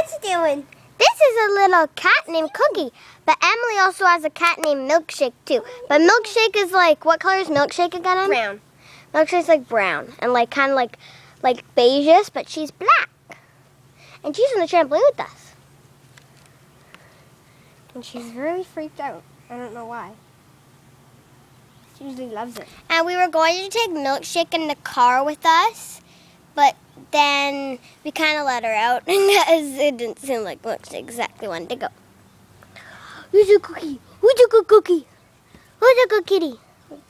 What's doing? This is a little cat named Cookie. But Emily also has a cat named Milkshake too. But Milkshake is like, what color is Milkshake again? Brown. Milkshake's like brown and like kind of like like beigeish, but she's black. And she's on the trampoline with us. And she's really freaked out. I don't know why. She usually loves it. And we were going to take Milkshake in the car with us, but then we kind of let her out because it didn't seem like Milkshake exactly wanted to go. Who's a cookie? Who's a good cookie? Who's a good kitty?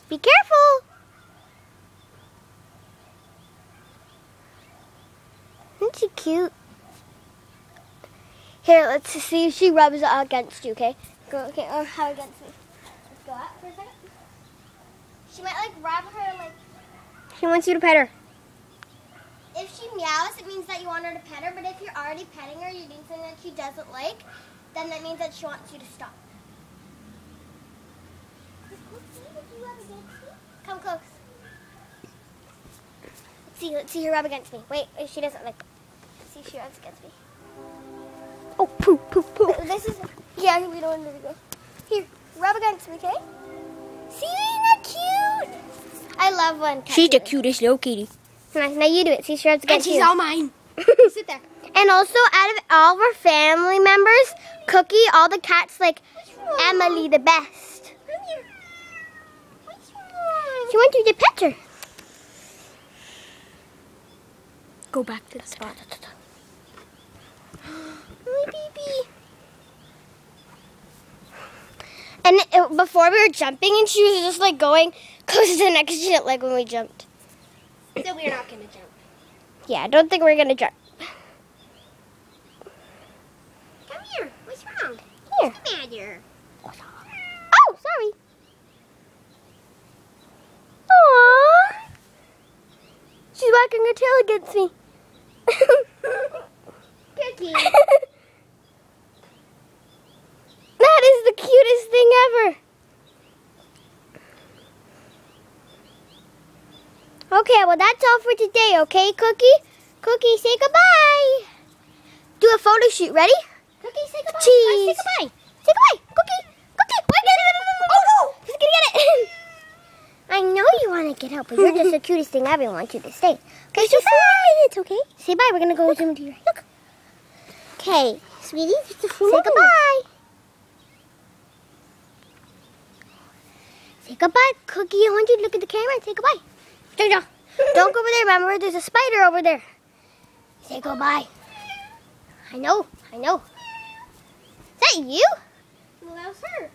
Be careful. Isn't she cute? Here, let's see if she rubs against you, okay? Go, okay, or how against me. Let's go for a second. She might like rub her like She wants you to pet her. If she meows, it means that you want her to pet her. But if you're already petting her, you're doing something that she doesn't like, then that means that she wants you to stop. Come close. Let's see. Let's see her rub against me. Wait, if she doesn't like. See she rubs against me. Oh, poo, poo, poo. This is yeah. We don't want her to go. Here, rub against me, okay? See, isn't that cute? I love one. She's the cutest little kitty. Now, now you do it. See, she rubs And she's you. all mine. Sit there. And also, out of all of our family members, Cookie, all the cats like Emily the best. She wants you to pet her. Go back to the spot. My baby. And it, before we were jumping, and she was just like going close to the next shit, like when we jumped. So we're not gonna jump. Yeah, I don't think we're gonna jump. Come here. What's wrong? Here. Come here. Oh, sorry. Aww. She's wagging her tail against me. Cookie. That is the cutest thing ever. Okay, well that's all for today, okay, Cookie? Cookie, say goodbye. Do a photo shoot, ready? Cookie, say goodbye. Cheese. Say goodbye. Say goodbye, Cookie. Cookie, wait, get it. Oh no, he's gonna get it. I know you want to get out, but you're just the cutest thing I ever. Want you to stay. Okay, so four minutes, okay? Say bye. We're gonna go zoom to your look. Okay, sweetie, just a few Say goodbye. Say goodbye, Cookie. I want you to look at the camera and say goodbye. Don't go over there, remember? There's a spider over there. Say goodbye. I know, I know. Is that you? Well, that was her.